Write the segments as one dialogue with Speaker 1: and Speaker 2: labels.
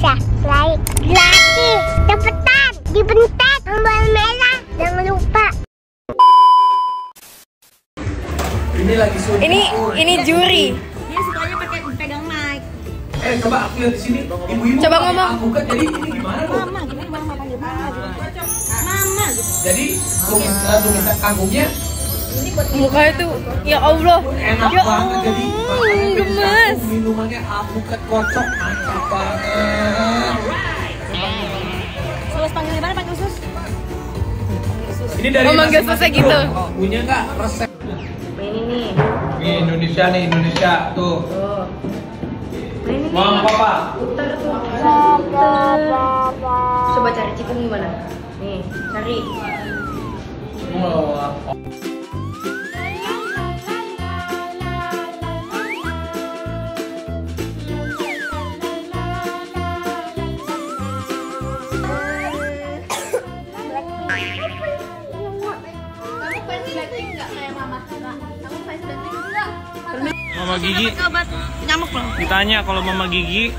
Speaker 1: subscribe gratis cepetan dibentak tombol merah jangan lupa
Speaker 2: Ini lagi suntik.
Speaker 3: Ini ini juri.
Speaker 4: Dia sukanya pakai pegang mic.
Speaker 2: Eh coba aku lihat di sini. Ibu-ibu
Speaker 3: Coba ngomong.
Speaker 2: angkukan jadi ini gimana bu?
Speaker 4: Mama gimana mama panggil mama. Mama.
Speaker 2: Jadi uh, tumisan kangkungnya
Speaker 3: Mukanya tuh ya Allah.
Speaker 2: enak
Speaker 3: Ya
Speaker 2: banget jadi
Speaker 3: Allah,
Speaker 2: makanannya dari
Speaker 3: gemes.
Speaker 2: minumannya alpukat kocok mantap banget.
Speaker 4: Sus panggil gimana panggil sus?
Speaker 2: Ini dari
Speaker 3: Oh, manggil
Speaker 2: masing-masing
Speaker 3: selesai gitu.
Speaker 2: Punya nggak resep?
Speaker 4: Ini nih.
Speaker 2: Nih Indonesia nih Indonesia tuh.
Speaker 4: Ini
Speaker 2: Mau papa?
Speaker 4: Coba cari chicken gimana? Nih, cari.
Speaker 5: Mama Gigi
Speaker 4: Obat nyamuk loh.
Speaker 5: ditanya kalau Mama Gigi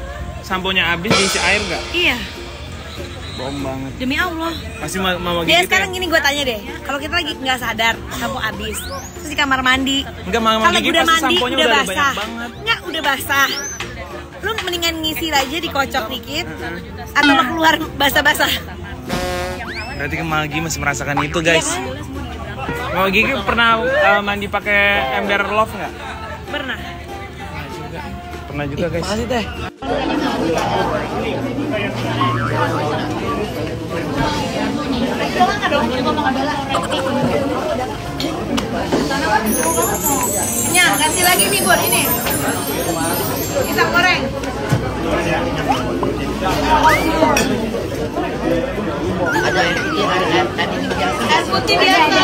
Speaker 5: samponya habis diisi air nggak?
Speaker 4: Iya,
Speaker 5: Bohong banget.
Speaker 4: demi Allah.
Speaker 5: Pasti Ma- Mama Gigi.
Speaker 4: Ya sekarang
Speaker 5: yang-
Speaker 4: gini gue tanya deh, kalau kita lagi nggak sadar sampo habis, terus di kamar mandi,
Speaker 5: Enggak Mama
Speaker 4: kalau
Speaker 5: Gigi
Speaker 4: udah mandi udah
Speaker 5: udah,
Speaker 4: basah,
Speaker 5: banyak banget.
Speaker 4: nggak udah basah, lu mendingan ngisi aja dikocok dikit, atau lo keluar basah-basah.
Speaker 5: Berarti kan Mama Gigi masih merasakan itu guys. Mama Gigi pernah uh, mandi pakai ember love nggak?
Speaker 4: Pernah.
Speaker 5: Pernah juga guys. Makasih teh.
Speaker 4: Nya, kasih lagi nih buat ini. Pisang goreng. Es putih biasa.